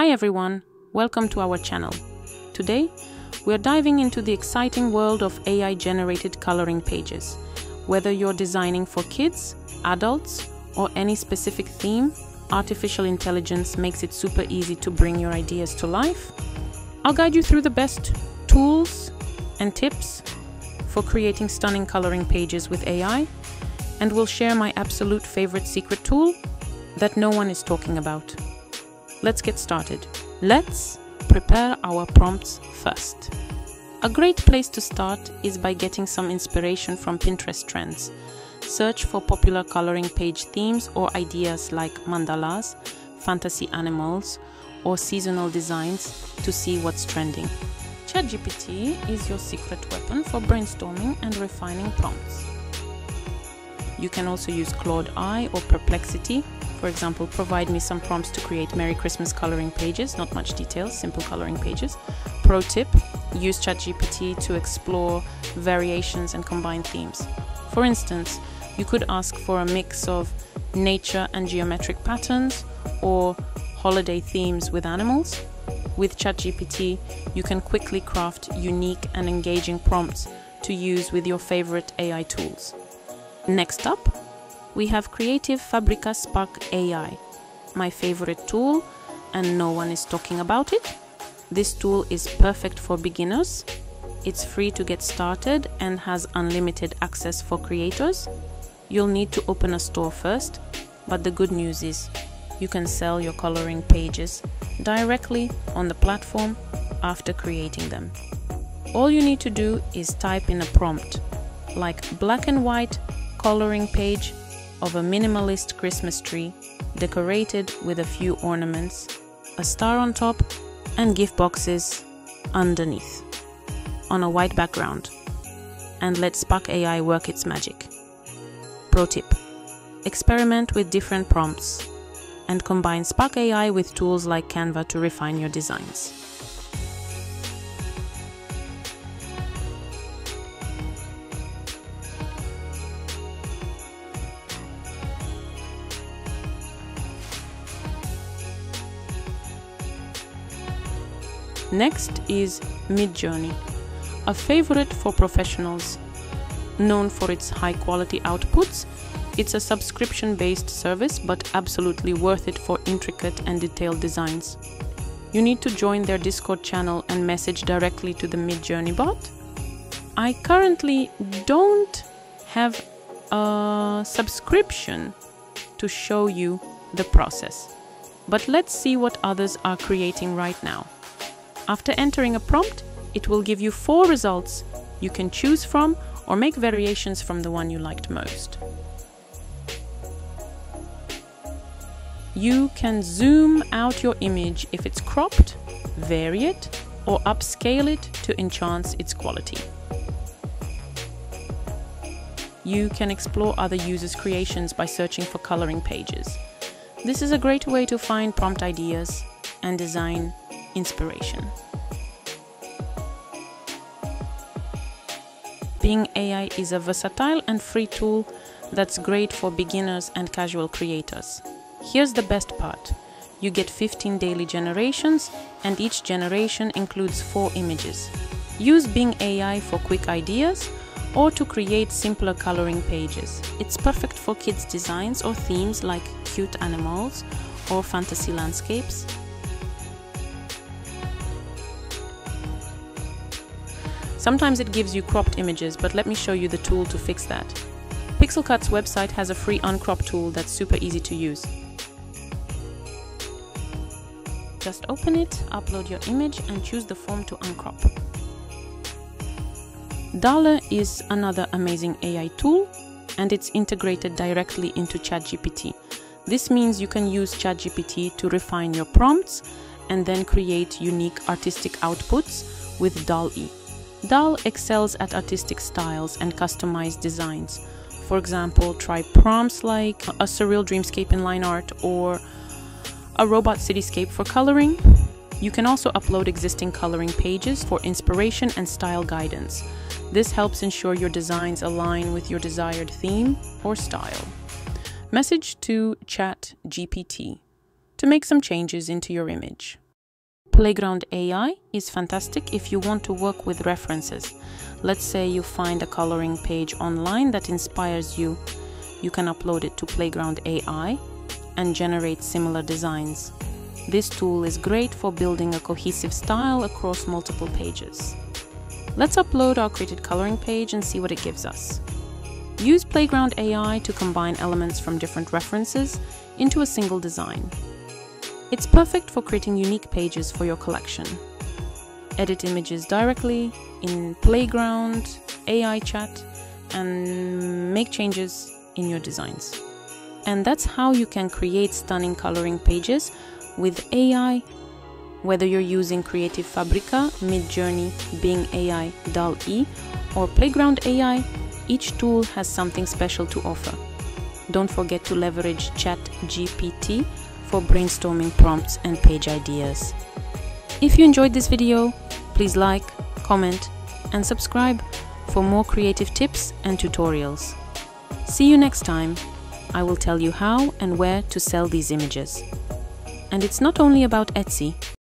Hi everyone, welcome to our channel. Today, we're diving into the exciting world of AI generated coloring pages. Whether you're designing for kids, adults, or any specific theme, artificial intelligence makes it super easy to bring your ideas to life. I'll guide you through the best tools and tips for creating stunning coloring pages with AI, and will share my absolute favorite secret tool that no one is talking about. Let's get started. Let's prepare our prompts first. A great place to start is by getting some inspiration from Pinterest trends. Search for popular coloring page themes or ideas like mandalas, fantasy animals, or seasonal designs to see what's trending. ChatGPT is your secret weapon for brainstorming and refining prompts. You can also use Claude AI or Perplexity for example, provide me some prompts to create Merry Christmas coloring pages, not much detail, simple coloring pages. Pro tip, use ChatGPT to explore variations and combine themes. For instance, you could ask for a mix of nature and geometric patterns or holiday themes with animals. With ChatGPT, you can quickly craft unique and engaging prompts to use with your favorite AI tools. Next up, we have Creative Fabrica Spark AI, my favorite tool, and no one is talking about it. This tool is perfect for beginners. It's free to get started and has unlimited access for creators. You'll need to open a store first, but the good news is you can sell your coloring pages directly on the platform after creating them. All you need to do is type in a prompt like black and white coloring page of a minimalist Christmas tree decorated with a few ornaments, a star on top, and gift boxes underneath on a white background. And let Spark AI work its magic. Pro tip Experiment with different prompts and combine Spark AI with tools like Canva to refine your designs. Next is Midjourney, a favorite for professionals. Known for its high quality outputs, it's a subscription based service but absolutely worth it for intricate and detailed designs. You need to join their Discord channel and message directly to the Midjourney bot. I currently don't have a subscription to show you the process, but let's see what others are creating right now. After entering a prompt, it will give you four results you can choose from or make variations from the one you liked most. You can zoom out your image if it's cropped, vary it, or upscale it to enhance its quality. You can explore other users' creations by searching for coloring pages. This is a great way to find prompt ideas and design inspiration. Bing AI is a versatile and free tool that's great for beginners and casual creators. Here's the best part you get 15 daily generations, and each generation includes 4 images. Use Bing AI for quick ideas or to create simpler coloring pages. It's perfect for kids' designs or themes like cute animals or fantasy landscapes. Sometimes it gives you cropped images, but let me show you the tool to fix that. Pixelcut's website has a free uncrop tool that's super easy to use. Just open it, upload your image and choose the form to uncrop. DALL-E is another amazing AI tool and it's integrated directly into ChatGPT. This means you can use ChatGPT to refine your prompts and then create unique artistic outputs with DALL-E. DALL excels at artistic styles and customized designs. For example, try prompts like a surreal dreamscape in line art or a robot cityscape for coloring. You can also upload existing coloring pages for inspiration and style guidance. This helps ensure your designs align with your desired theme or style. Message to Chat GPT to make some changes into your image. Playground AI is fantastic if you want to work with references. Let's say you find a coloring page online that inspires you. You can upload it to Playground AI and generate similar designs. This tool is great for building a cohesive style across multiple pages. Let's upload our created coloring page and see what it gives us. Use Playground AI to combine elements from different references into a single design. It's perfect for creating unique pages for your collection. Edit images directly in Playground, AI chat, and make changes in your designs. And that's how you can create stunning coloring pages with AI, whether you're using Creative Fabrica, Midjourney, Bing AI, DALL-E, or Playground AI, each tool has something special to offer. Don't forget to leverage ChatGPT for brainstorming prompts and page ideas. If you enjoyed this video, please like, comment, and subscribe for more creative tips and tutorials. See you next time. I will tell you how and where to sell these images. And it's not only about Etsy.